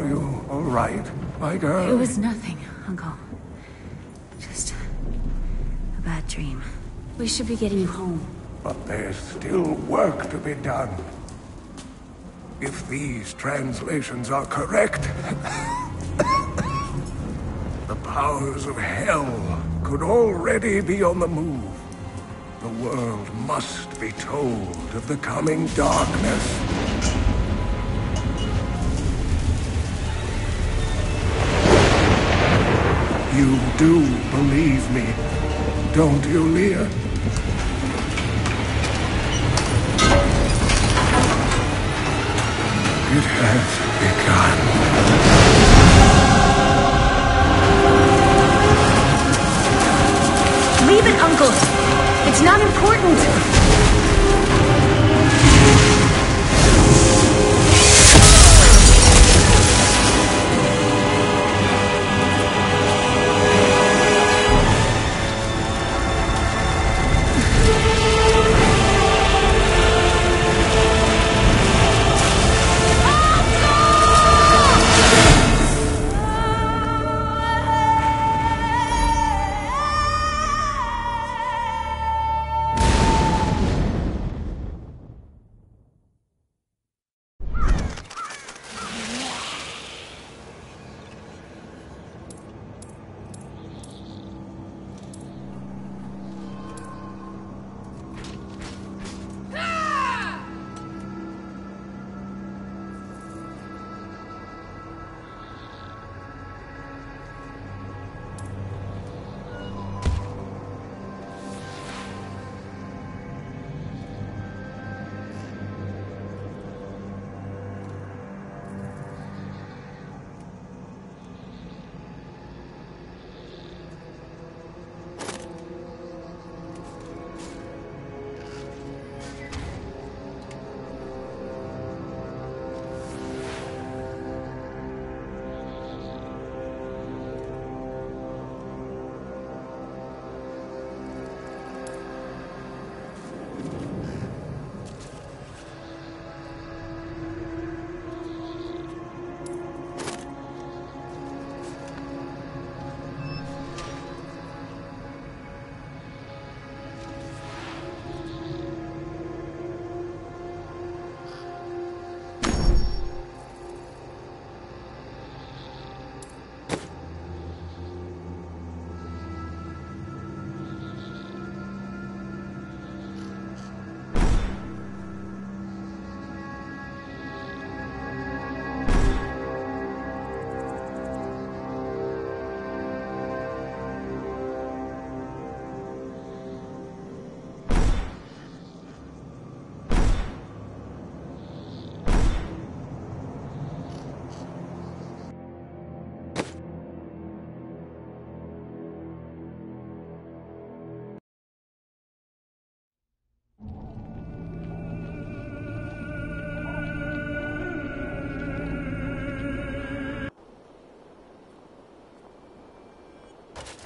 Are you all right, my girl? It was nothing, Uncle. Just a bad dream. We should be getting you home. But there's still work to be done. If these translations are correct, the powers of hell could already be on the move. The world must be told of the coming darkness. You do believe me, don't you, Leah? It has begun. Leave it, Uncle! It's not important!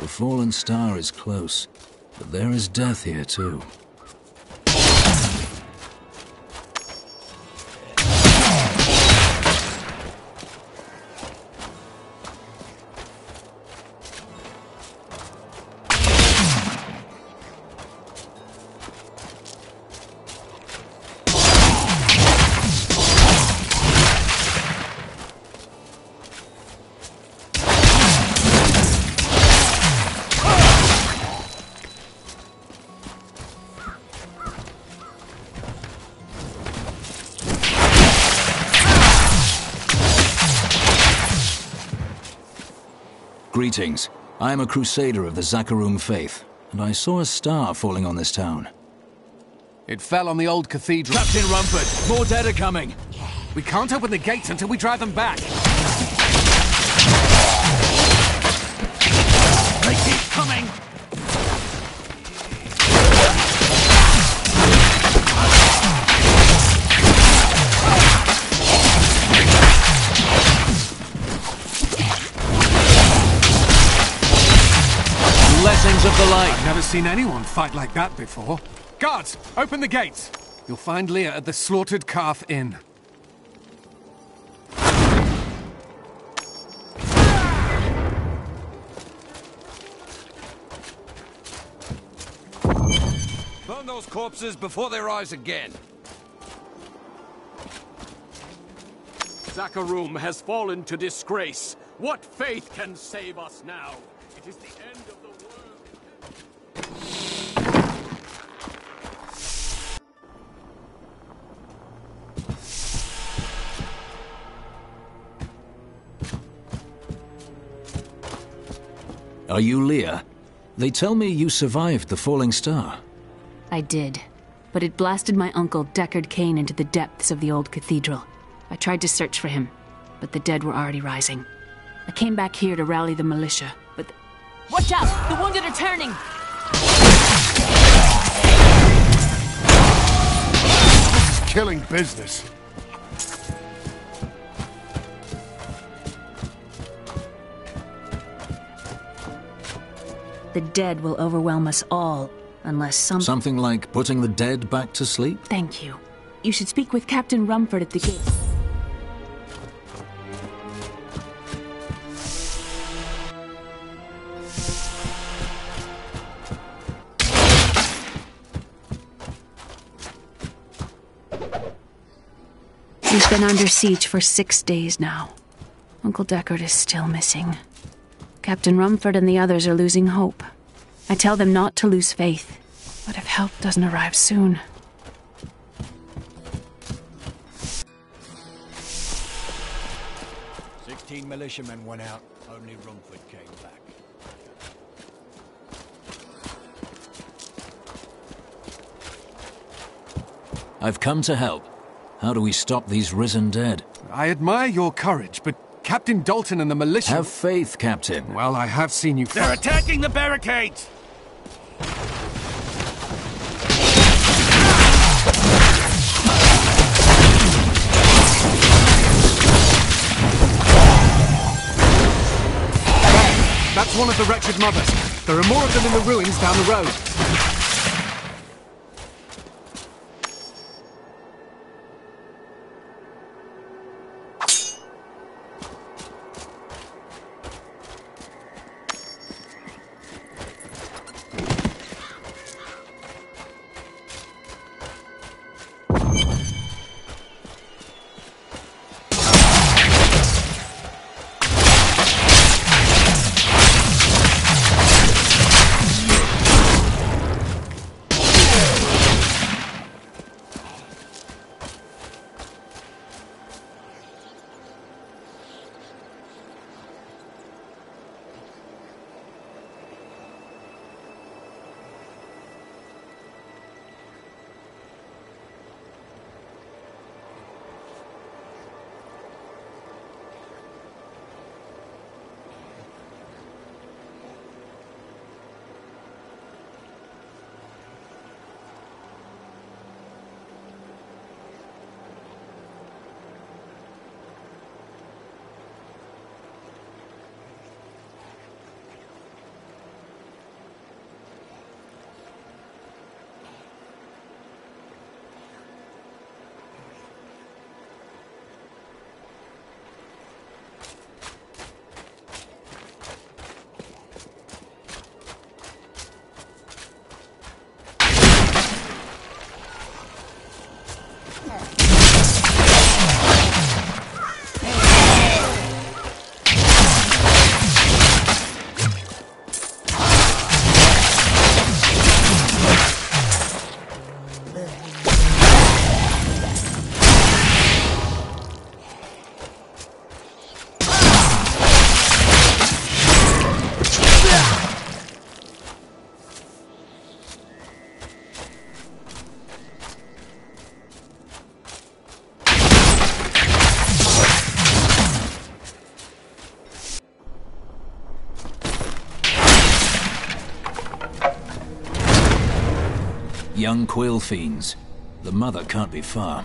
The fallen star is close, but there is death here too. Greetings. I am a crusader of the Zakarum faith, and I saw a star falling on this town. It fell on the old cathedral. Captain Rumford, more dead are coming. We can't open the gates until we drive them back. They keep coming! seen anyone fight like that before. Guards, open the gates! You'll find Leah at the Slaughtered Calf Inn. Burn those corpses before they rise again. Zakarum has fallen to disgrace. What faith can save us now? It is the end. Are you Leah? They tell me you survived the falling star. I did. But it blasted my uncle, Deckard Cain, into the depths of the old cathedral. I tried to search for him, but the dead were already rising. I came back here to rally the militia, but. th- Watch out! The wounded are turning! This is killing business. The dead will overwhelm us all, unless some. Something like putting the dead back to sleep? Thank you. You should speak with Captain Rumford at the gate. He's been under siege for six days now. Uncle Deckard is still missing. Captain Rumford and the others are losing hope. I tell them not to lose faith, but if help doesn't arrive soon, Sixteen militiamen went out, only Rumford came back. I've come to help. How do we stop these risen dead? I admire your courage, but Captain Daltyn and the militia. Have faith, Captain. Well, I have seen you. They're attacking the barricades! That's one of the wretched mothers. There are more of them in the ruins down the road. Young quill fiends. The mother can't be far.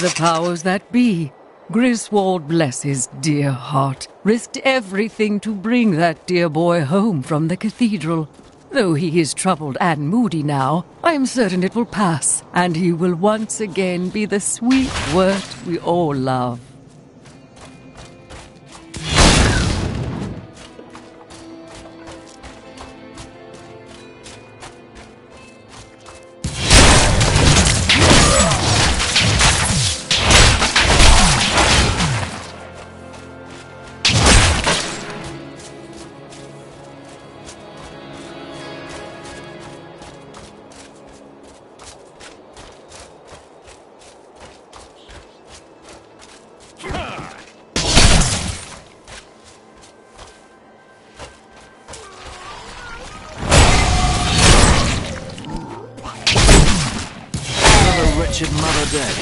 The powers that be. Griswold, bless his dear heart, risked everything to bring that dear boy home from the cathedral. Though he is troubled and moody now, I am certain it will pass, and he will once again be the sweet Wirt we all love. Dead.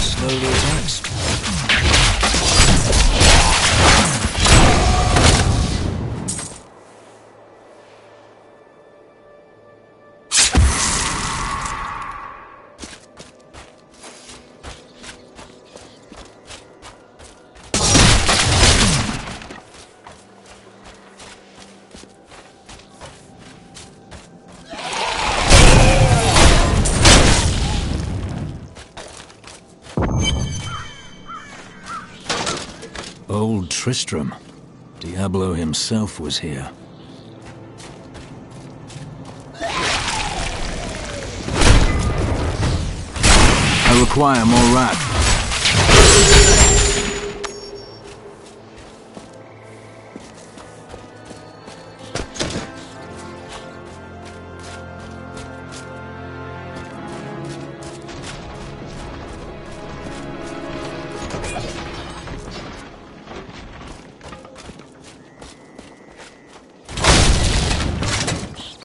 Slowly attacks. Tristram. Diablo himself was here. I require more rat.